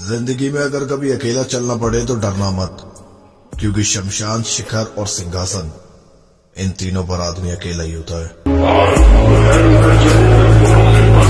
ज़िंदगी में अगर कभी अकेला चलना पड़े तो डरना मत, क्योंकि शमशान शिखर और सिंहासन इन तीनों पर आदमी अकेला ही होता है।